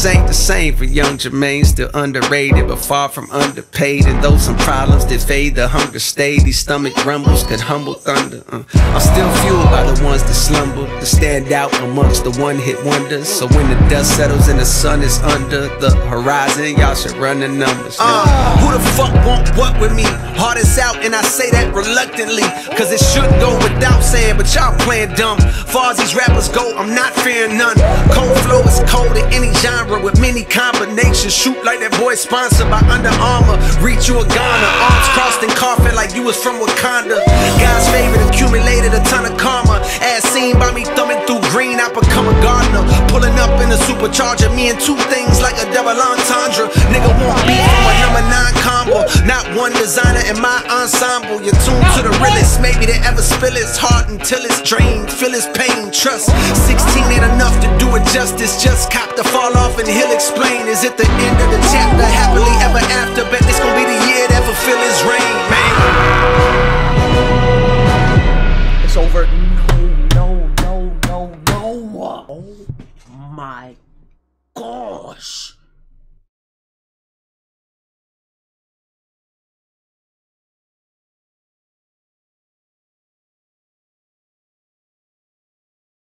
same for young Jermaine, still underrated, but far from underpaid. And though some problems did fade, the hunger stayed. These stomach rumbles could humble thunder. Uh, I'm still fueled by the ones that slumber, to stand out amongst the one hit wonders. So when the dust settles and the sun is under the horizon, y'all should run the numbers. Uh, who the fuck want what with me? Heart is out, and I say that reluctantly. Cause it should go without saying, but y'all playing dumb. Far as these rappers go, I'm not fearing none. Cold flow is cold in any genre with many combinations. Shoot like that boy sponsored by Under Armour. Reach you a Ghana, arms crossed and coughing like you was from Wakanda. God's favorite accumulated a ton of karma. As seen by me thumbing through green, I become a gardener. Pulling up in a supercharger, me and two things like a double entendre. Nigga won't be from a number nine combo. Not one designer in my ensemble. You're tuned to the realest, maybe they ever spill his heart until it's drained. Feel his pain, trust. 16 ain't enough to do it justice. Just cop the fall off and he'll explain. Is it the end of the chapter? Happily ever after. Bet this gonna be the year that fulfill his reign, man. It's over. No, no, no, no, no. Oh my gosh.